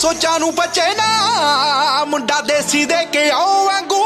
ਸੋਚਾਂ ਨੂੰ ਬਚੇ ਨਾ। ਮੁੰਡਾ ਦੇਸੀ ਦੇ ਕੇ ਆਉ ਵਾਂਗੂ